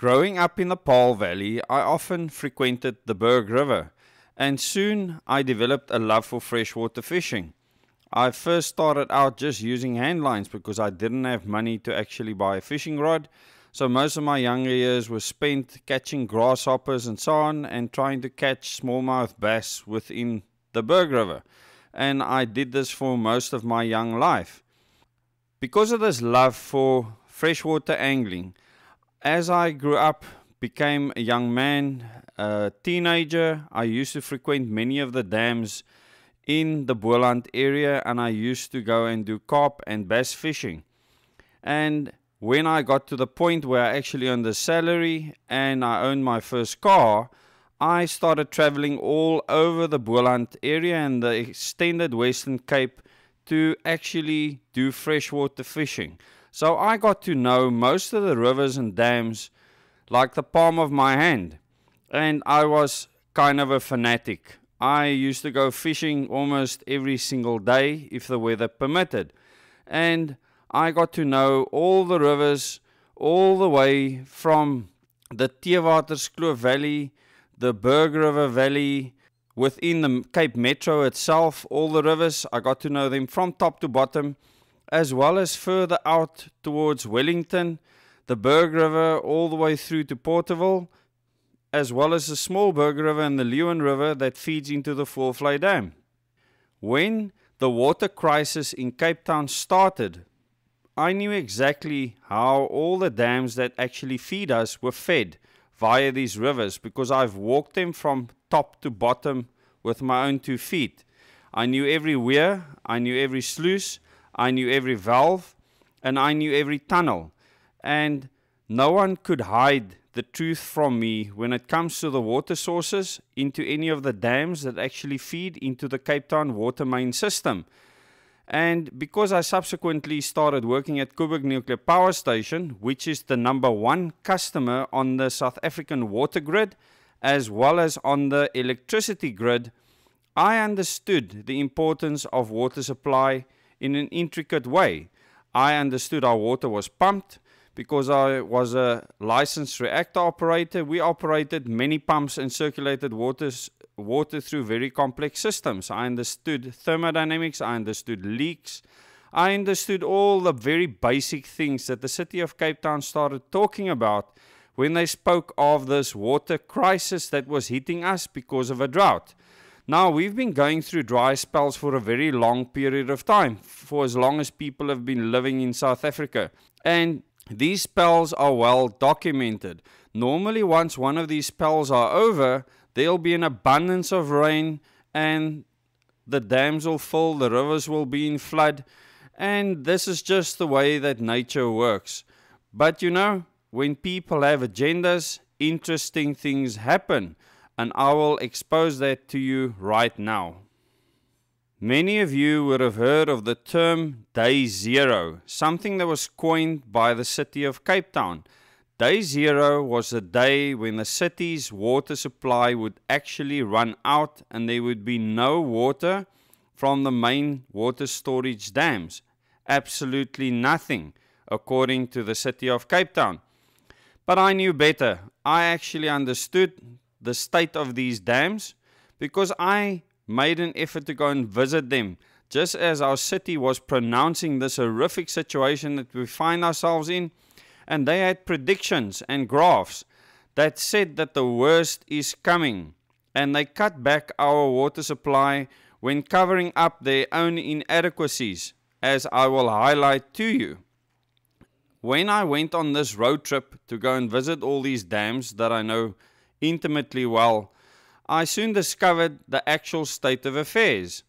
Growing up in the Paarl Valley, I often frequented the Berg River, and soon I developed a love for freshwater fishing. I first started out just using hand lines because I didn't have money to actually buy a fishing rod. So most of my younger years were spent catching grasshoppers and so on and trying to catch smallmouth bass within the Berg River. And I did this for most of my young life. Because of this love for freshwater angling, as I grew up, became a young man, a teenager, I used to frequent many of the dams in the Boland area and I used to go and do carp and bass fishing. And when I got to the point where I actually earned a salary and I owned my first car, I started traveling all over the Boland area and the extended Western Cape to actually do freshwater fishing. So I got to know most of the rivers and dams like the palm of my hand. And I was kind of a fanatic. I used to go fishing almost every single day if the weather permitted. And I got to know all the rivers all the way from the Theewaterskloof Valley, the Berg River Valley, within the Cape Metro itself, all the rivers. I got to know them from top to bottom as well as further out towards Wellington, the Berg River, all the way through to Porterville, as well as the small Berg River and the Leeuwin River that feeds into the Voelvlei Dam. When the water crisis in Cape Town started, I knew exactly how all the dams that actually feed us were fed via these rivers because I've walked them from top to bottom with my own two feet. I knew every weir, I knew every sluice, I knew every valve and I knew every tunnel. And no one could hide the truth from me when it comes to the water sources into any of the dams that actually feed into the Cape Town water main system. And because I subsequently started working at Koeberg Nuclear Power Station, which is the number one customer on the South African water grid, as well as on the electricity grid, I understood the importance of water supply in an intricate way. I understood how water was pumped because I was a licensed reactor operator. We operated many pumps and circulated waters, water through very complex systems. I understood thermodynamics, I understood leaks, I understood all the very basic things that the city of Cape Town started talking about when they spoke of this water crisis that was hitting us because of a drought. Now, we've been going through dry spells for a very long period of time, for as long as people have been living in South Africa. And these spells are well documented. Normally, once one of these spells are over, there'll be an abundance of rain and the dams will fill, the rivers will be in flood. And this is just the way that nature works. But you know, when people have agendas, interesting things happen and I will expose that to you right now. Many of you would have heard of the term Day Zero, something that was coined by the city of Cape Town. Day Zero was the day when the city's water supply would actually run out and there would be no water from the main water storage dams. Absolutely nothing, according to the city of Cape Town. But I knew better. I actually understood the state of these dams because I made an effort to go and visit them. Just as our city was pronouncing this horrific situation that we find ourselves in, and they had predictions and graphs that said that the worst is coming, and they cut back our water supply when covering up their own inadequacies, as I will highlight to you. When I went on this road trip to go and visit all these dams that I know intimately well, I soon discovered the actual state of affairs.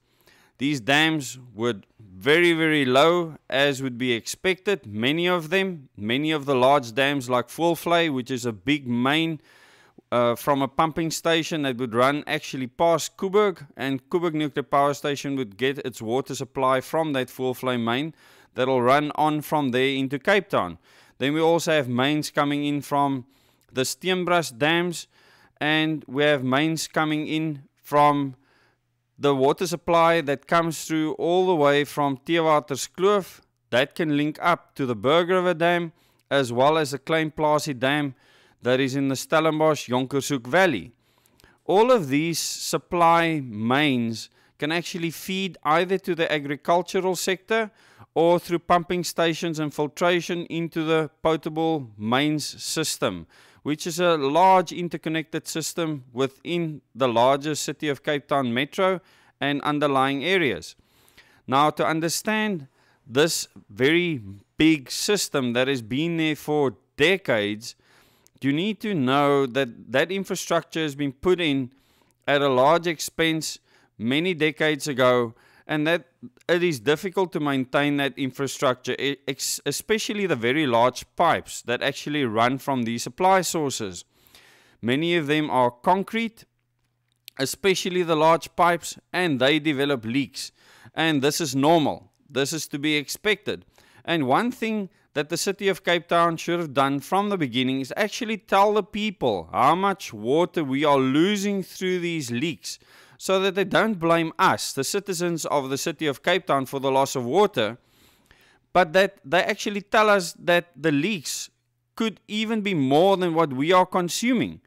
These dams were very, very low, as would be expected. Many of them, many of the large dams like Voelvlei, which is a big main uh, from a pumping station that would run actually past Koeberg, and Koeberg Nuclear Power Station would get its water supply from that Voelvlei main that'll run on from there into Cape Town. Then we also have mains coming in from the Steenbras dams and we have mains coming in from the water supply that comes through all the way from Theewaterskloof that can link up to the Berg River Dam as well as the Klein Plasie Dam that is in the Stellenbosch Jonkershoek Valley. All of these supply mains can actually feed either to the agricultural sector or through pumping stations and filtration into the potable mains system, which is a large interconnected system within the larger city of Cape Town metro and underlying areas. Now, to understand this very big system that has been there for decades, you need to know that that infrastructure has been put in at a large expense many decades ago and that it is difficult to maintain that infrastructure, especially the very large pipes that actually run from these supply sources. Many of them are concrete, especially the large pipes, and they develop leaks. And this is normal. This is to be expected. And one thing that the city of Cape Town should have done from the beginning is actually tell the people how much water we are losing through these leaks so that they don't blame us, the citizens of the city of Cape Town, for the loss of water, but that they actually tell us that the leaks could even be more than what we are consuming,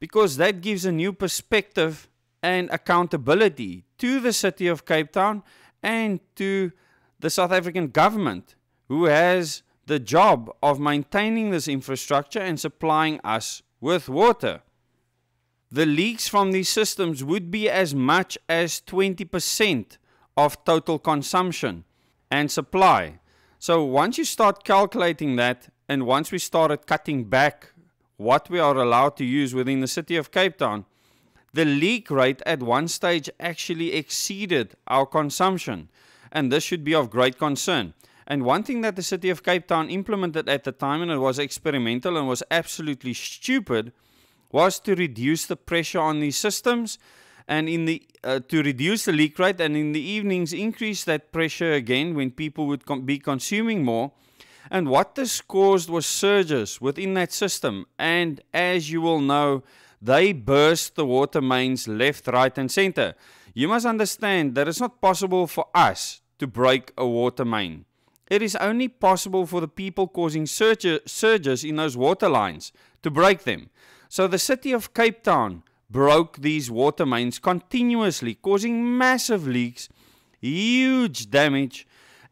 because that gives a new perspective and accountability to the city of Cape Town and to the South African government, who has the job of maintaining this infrastructure and supplying us with water the leaks from these systems would be as much as 20% of total consumption and supply. So once you start calculating that, and once we started cutting back what we are allowed to use within the city of Cape Town, the leak rate at one stage actually exceeded our consumption. And this should be of great concern. And one thing that the city of Cape Town implemented at the time, and it was experimental and was absolutely stupid, was to reduce the pressure on these systems and in the uh, to reduce the leak rate and in the evenings increase that pressure again when people would be consuming more. And what this caused was surges within that system. And as you will know they burst the water mains left right and center. You must understand that it's not possible for us to break a water main. It is only possible for the people causing surges in those water lines to break them so the city of Cape Town broke these water mains continuously, causing massive leaks, huge damage,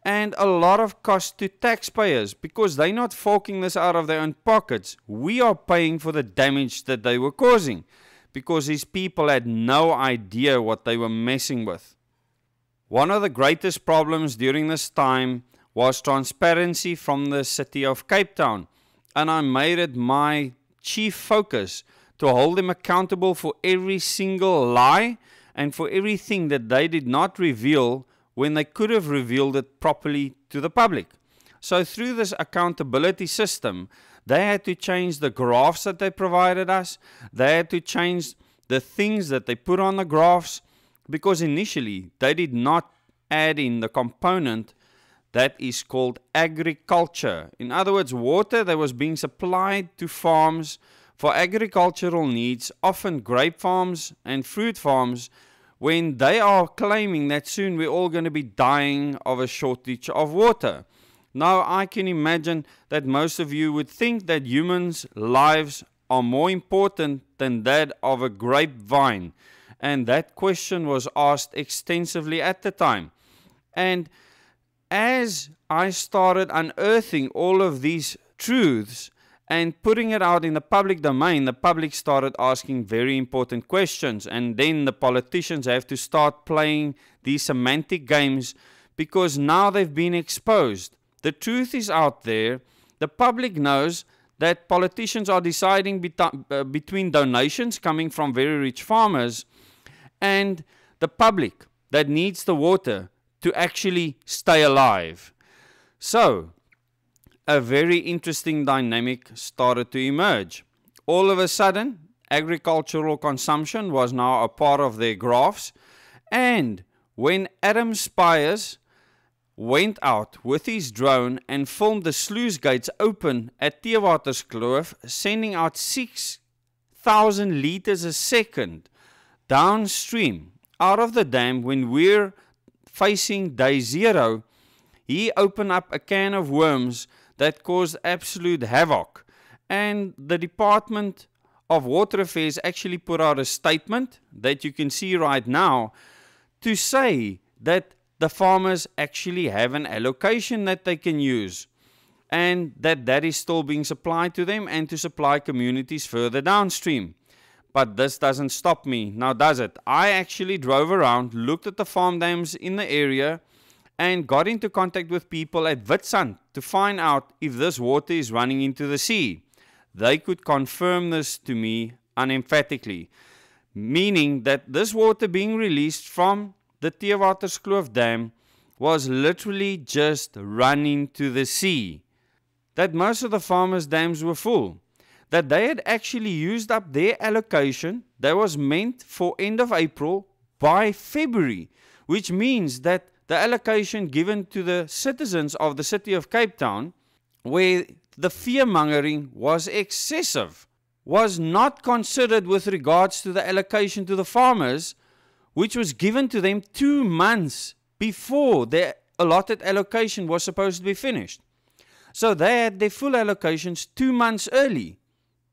and a lot of cost to taxpayers because they're not forking this out of their own pockets. We are paying for the damage that they were causing because these people had no idea what they were messing with. One of the greatest problems during this time was transparency from the city of Cape Town, and I made it my chief focus to hold them accountable for every single lie and for everything that they did not reveal when they could have revealed it properly to the public. So, through this accountability system, they had to change the graphs that they provided us, they had to change the things that they put on the graphs because initially they did not add in the component that is called agriculture. In other words, water that was being supplied to farms for agricultural needs, often grape farms and fruit farms, when they are claiming that soon we're all going to be dying of a shortage of water. Now, I can imagine that most of you would think that humans' lives are more important than that of a grapevine. And that question was asked extensively at the time. And as I started unearthing all of these truths and putting it out in the public domain, the public started asking very important questions. And then the politicians have to start playing these semantic games because now they've been exposed. The truth is out there. The public knows that politicians are deciding uh, between donations coming from very rich farmers and the public that needs the water to actually stay alive. So, a very interesting dynamic started to emerge. All of a sudden, agricultural consumption was now a part of their graphs, and when Adam Spiers went out with his drone and filmed the sluice gates open at Theewaterskloof, sending out 6,000 liters a second downstream out of the dam when we're facing day zero, he opened up a can of worms that caused absolute havoc. And the Department of Water Affairs actually put out a statement that you can see right now to say that the farmers actually have an allocation that they can use and that that is still being supplied to them and to supply communities further downstream. But this doesn't stop me, now does it? I actually drove around, looked at the farm dams in the area, and got into contact with people at Witstrand to find out if this water is running into the sea. They could confirm this to me unemphatically, meaning that this water being released from the Theewaterskloof Dam was literally just running to the sea. That most of the farmers' dams were full that they had actually used up their allocation that was meant for end of April by February, which means that the allocation given to the citizens of the city of Cape Town, where the fear mongering was excessive, was not considered with regards to the allocation to the farmers, which was given to them two months before their allotted allocation was supposed to be finished. So they had their full allocations two months early.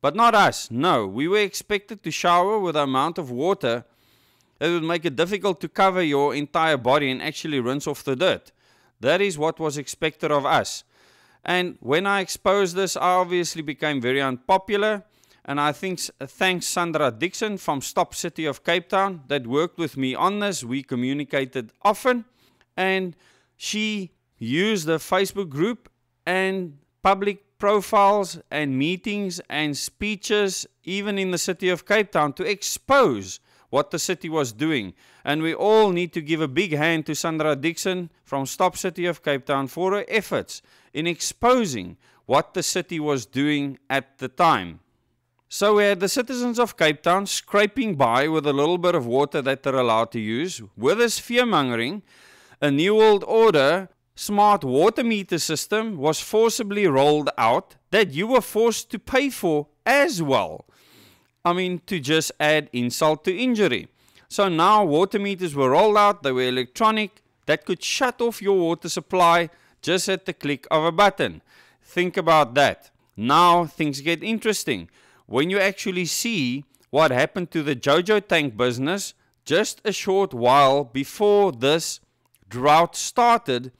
But not us. No, we were expected to shower with the amount of water that would make it difficult to cover your entire body and actually rinse off the dirt. That is what was expected of us. And when I exposed this, I obviously became very unpopular. And I think thanks Sandra Dixon from Stop City of Cape Town that worked with me on this. We communicated often. And she used the Facebook group and public profiles and meetings and speeches, even in the city of Cape Town, to expose what the city was doing. And we all need to give a big hand to Sandra Dixon from Stop City of Cape Town for her efforts in exposing what the city was doing at the time. So we had the citizens of Cape Town scraping by with a little bit of water that they're allowed to use, with this fearmongering, a new world order smart water meter system was forcibly rolled out that you were forced to pay for as well. I mean, to just add insult to injury. So now water meters were rolled out, they were electronic, that could shut off your water supply just at the click of a button. Think about that. Now things get interesting. When you actually see what happened to the Jojo tank business just a short while before this drought started,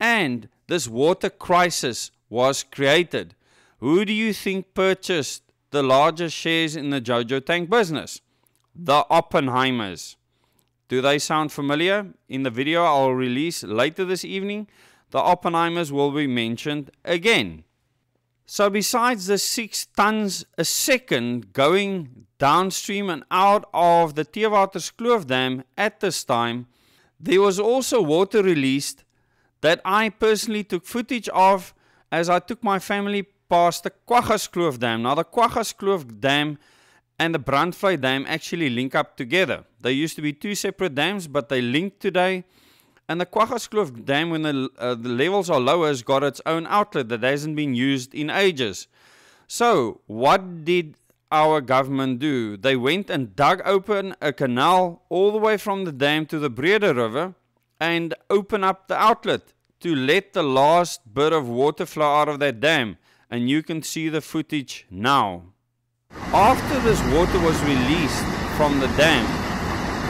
and this water crisis was created. Who do you think purchased the largest shares in the Jojo tank business? The Oppenheimers. Do they sound familiar? In the video I'll release later this evening, the Oppenheimers will be mentioned again. So, besides the six tons a second going downstream and out of the Theewaterskloof Dam at this time, there was also water released that I personally took footage of as I took my family past the Kwaggaskloof Dam. Now, the Kwaggaskloof Dam and the Brandvlei Dam actually link up together. They used to be two separate dams, but they link today. And the Kwaggaskloof Dam, when the, uh, the levels are lower, has got its own outlet that hasn't been used in ages. So, what did our government do? They went and dug open a canal all the way from the dam to the Breede River and open up the outlet to let the last bit of water flow out of that dam. And you can see the footage now. After this water was released from the dam,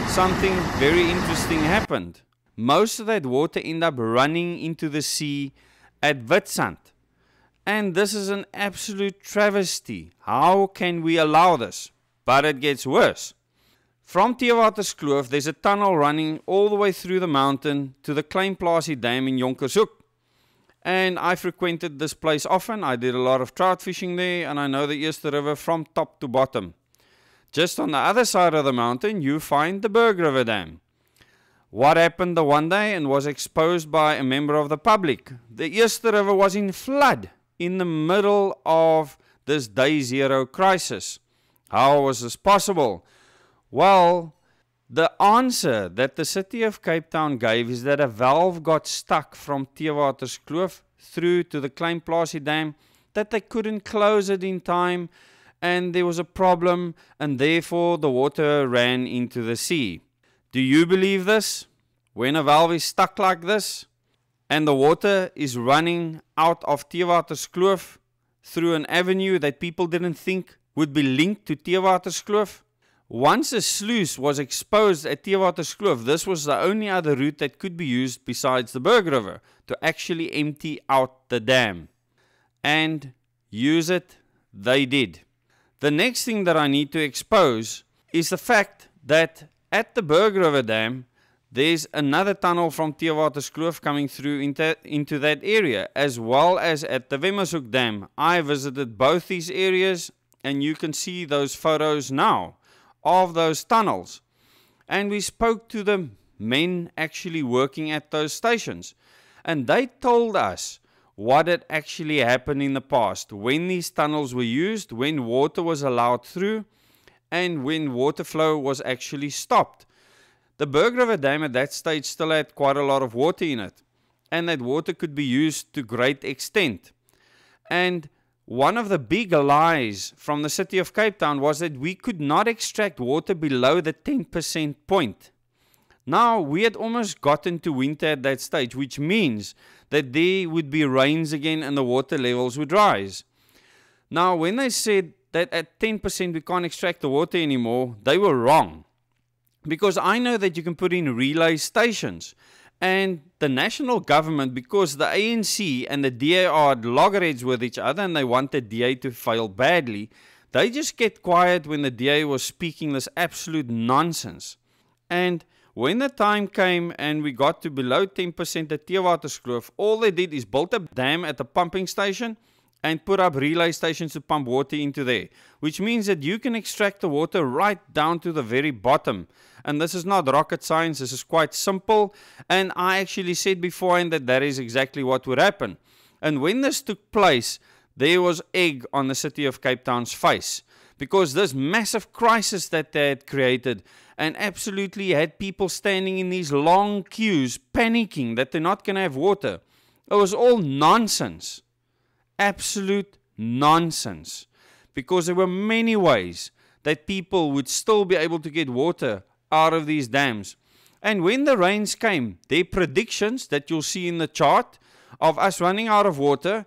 something very interesting happened. Most of that water ended up running into the sea at Witstrand. And this is an absolute travesty. How can we allow this? But it gets worse. From Theewaterskloof, there's a tunnel running all the way through the mountain to the Kleinplasie Dam in Jonkershoek. And I frequented this place often. I did a lot of trout fishing there, and I know the Eerste River from top to bottom. Just on the other side of the mountain, you find the Berg River Dam. What happened the one day and was exposed by a member of the public? The Eerste River was in flood in the middle of this day zero crisis. How was this possible? Well, the answer that the city of Cape Town gave is that a valve got stuck from Theewaterskloof through to the Kleinplasie Dam, that they couldn't close it in time, and there was a problem, and therefore the water ran into the sea. Do you believe this? When a valve is stuck like this, and the water is running out of Theewaterskloof through an avenue that people didn't think would be linked to Theewaterskloof. Once a sluice was exposed at Theewaterskloof, this was the only other route that could be used besides the Berg River to actually empty out the dam. And use it, they did. The next thing that I need to expose is the fact that at the Berg River Dam, there's another tunnel from Theewaterskloof coming through into, into that area, as well as at the Wemmershoek Dam. I visited both these areas, and you can see those photos now of those tunnels. And we spoke to the men actually working at those stations, and they told us what had actually happened in the past, when these tunnels were used, when water was allowed through, and when water flow was actually stopped. The Berg River Dam at that stage still had quite a lot of water in it, and that water could be used to great extent. And one of the big lies from the city of Cape Town was that we could not extract water below the 10% point. Now, we had almost gotten to winter at that stage, which means that there would be rains again and the water levels would rise. Now, when they said that at 10% we can't extract the water anymore, they were wrong because I know that you can put in relay stations. And the national government, because the ANC and the DA are loggerheads with each other and they want the DA to fail badly, they just get quiet when the DA was speaking this absolute nonsense. And when the time came and we got to below 10% at Theewaterskloof, all they did is built a dam at the pumping station and put up relay stations to pump water into there, which means that you can extract the water right down to the very bottom. And this is not rocket science, this is quite simple. And I actually said beforehand that that is exactly what would happen. And when this took place, there was egg on the city of Cape Town's face because this massive crisis that they had created and absolutely had people standing in these long queues panicking that they're not going to have water. It was all nonsense absolute nonsense because there were many ways that people would still be able to get water out of these dams. And when the rains came, their predictions that you'll see in the chart of us running out of water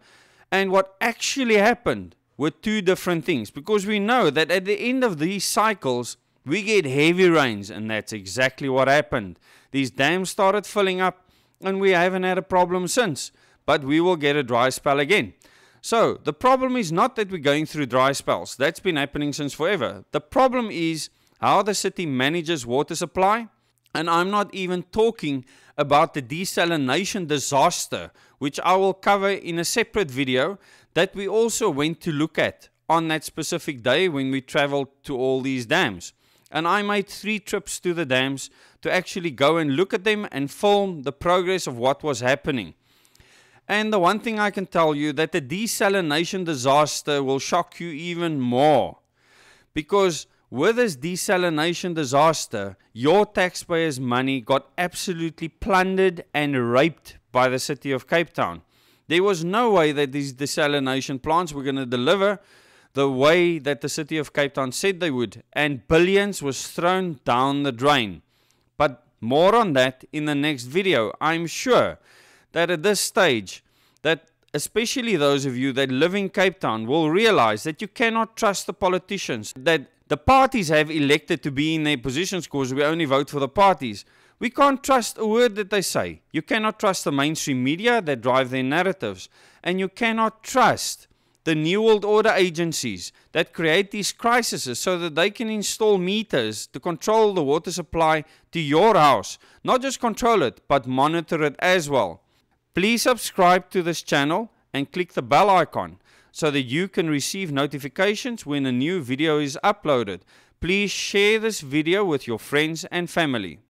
and what actually happened were two different things because we know that at the end of these cycles, we get heavy rains, and that's exactly what happened. These dams started filling up, and we haven't had a problem since, but we will get a dry spell again. So the problem is not that we're going through dry spells. That's been happening since forever. The problem is how the city manages water supply. And I'm not even talking about the desalination disaster, which I will cover in a separate video that we also went to look at on that specific day when we traveled to all these dams. And I made three trips to the dams to actually go and look at them and film the progress of what was happening. And the one thing I can tell you that the desalination disaster will shock you even more. Because with this desalination disaster, your taxpayers' money got absolutely plundered and raped by the city of Cape Town. There was no way that these desalination plants were going to deliver the way that the city of Cape Town said they would, and billions was thrown down the drain. But more on that in the next video. I'm sure that at this stage, that especially those of you that live in Cape Town will realize that you cannot trust the politicians, that the parties have elected to be in their positions because we only vote for the parties. We can't trust a word that they say. You cannot trust the mainstream media that drive their narratives. And you cannot trust the New World Order agencies that create these crises so that they can install meters to control the water supply to your house. Not just control it, but monitor it as well. Please subscribe to this channel and click the bell icon so that you can receive notifications when a new video is uploaded. Please share this video with your friends and family.